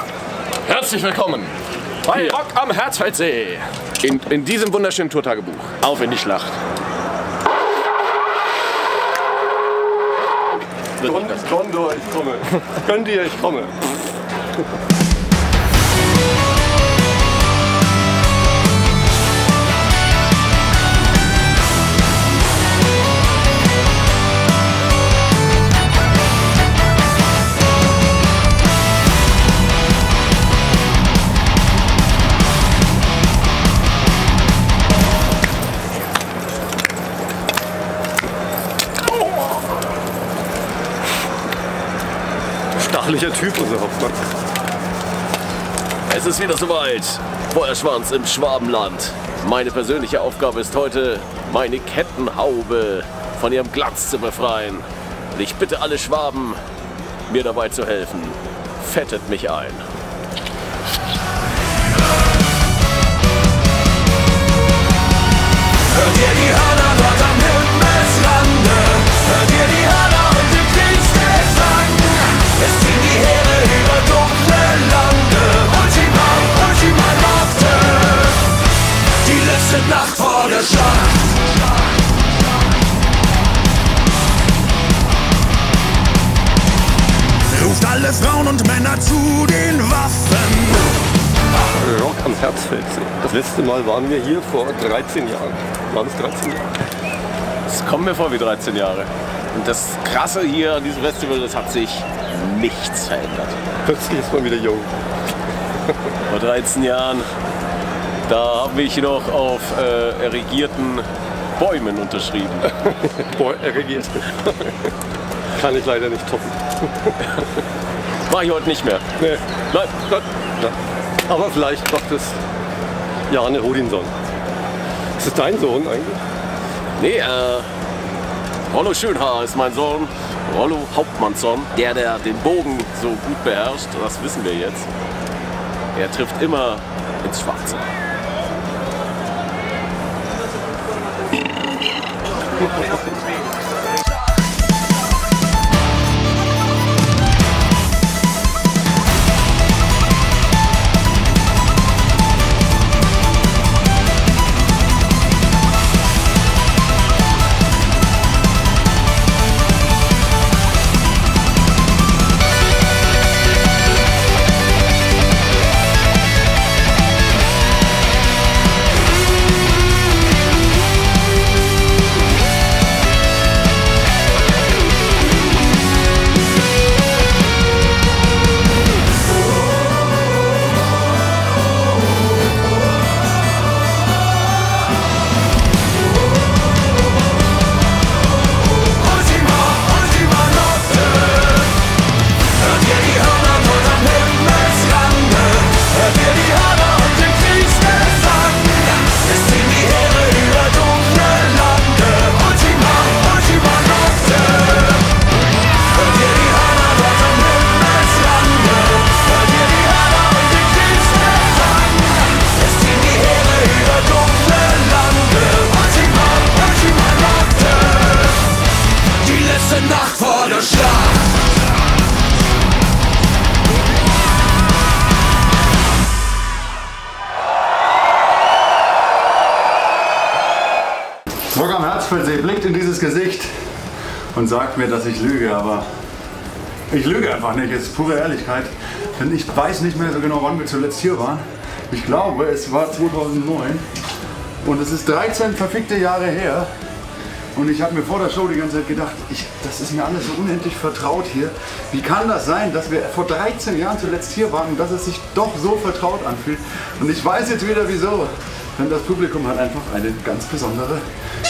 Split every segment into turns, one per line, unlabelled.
Ja, herzlich willkommen bei. Rock am Herzfeldsee. In, in diesem wunderschönen Tourtagebuch.
Auf in die Schlacht.
Gondor, ich komme. Gönn dir, ich komme.
Stachlicher Typ, unser Hauptmann.
Es ist wieder soweit. Feuerschwanz im Schwabenland. Meine persönliche Aufgabe ist heute, meine Kettenhaube von ihrem Glanz zu befreien. Und ich bitte alle Schwaben, mir dabei zu helfen. Fettet mich ein.
Alle Frauen und Männer zu den Waffen.
Rock am Herzfeldsee. Das letzte Mal waren wir hier vor 13 Jahren. Waren es 13 Jahre?
Es kommt mir vor wie 13 Jahre. Und das Krasse hier an diesem Festival, das hat sich nichts verändert.
Plötzlich ist man wieder jung.
Vor 13 Jahren, da habe ich noch auf äh, erregierten Bäumen unterschrieben.
Er regiert. Kann ich leider nicht toppen.
Mach ich heute nicht mehr.
Nee.
Nein, nein.
Ja. Aber vielleicht macht es Jane Hodinson. Ist das dein Sohn eigentlich?
Nee, äh, Rollo Schönhaar ist mein Sohn. Rollo Hauptmannsson, der, der den Bogen so gut beherrscht, das wissen wir jetzt. Er trifft immer ins Schwarze.
Herzfeldsee blickt in dieses Gesicht und sagt mir, dass ich lüge, aber ich lüge einfach nicht, es ist pure Ehrlichkeit. Denn ich weiß nicht mehr so genau, wann wir zuletzt hier waren. Ich glaube, es war 2009 und es ist 13 verfickte Jahre her. Und ich habe mir vor der Show die ganze Zeit gedacht, ich, das ist mir alles so unendlich vertraut hier. Wie kann das sein, dass wir vor 13 Jahren zuletzt hier waren und dass es sich doch so vertraut anfühlt? Und ich weiß jetzt wieder wieso. Denn das Publikum hat einfach eine ganz besondere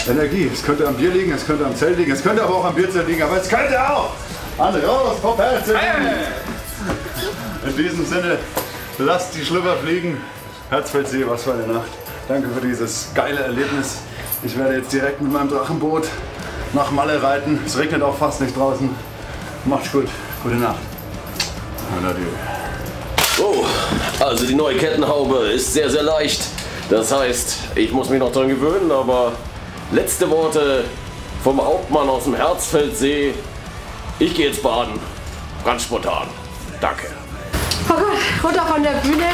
Energie. Es könnte am Bier liegen, es könnte am Zelt liegen, es könnte aber auch am Bierzelt liegen, aber es könnte auch an Rose Pop Herzen liegen. In diesem Sinne, lasst die Schlüpper fliegen. Herzfeldsee, was für eine Nacht. Danke für dieses geile Erlebnis. Ich werde jetzt direkt mit meinem Drachenboot nach Malle reiten. Es regnet auch fast nicht draußen. Macht's gut. Gute Nacht. Und adieu.
Oh, also die neue Kettenhaube ist sehr, sehr leicht. Das heißt, ich muss mich noch dran gewöhnen, aber letzte Worte vom Hauptmann aus dem Herzfeldsee. Ich gehe jetzt baden. Ganz spontan. Danke.
Oh Gott, runter von der Bühne.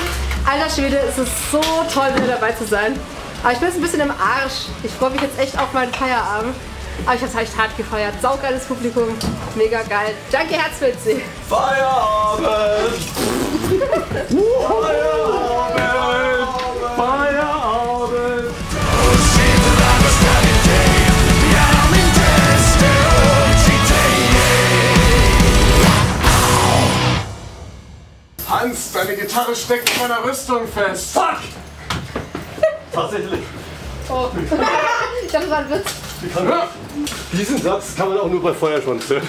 Alter Schwede, es ist so toll, wieder dabei zu sein. Aber ich bin jetzt ein bisschen im Arsch. Ich freue mich jetzt echt auf meinen Feierabend. Aber ich habe echt hart gefeiert. Saugeiles Publikum. Mega geil. Danke, Herzwitzi.
Feierabend! Feierabend!
Gitarre steckt in meiner Rüstung fest.
Fuck! Tatsächlich.
Oh. ich dachte, war ein Witz.
Diesen Satz kann man auch nur bei Feuerschwanz hören.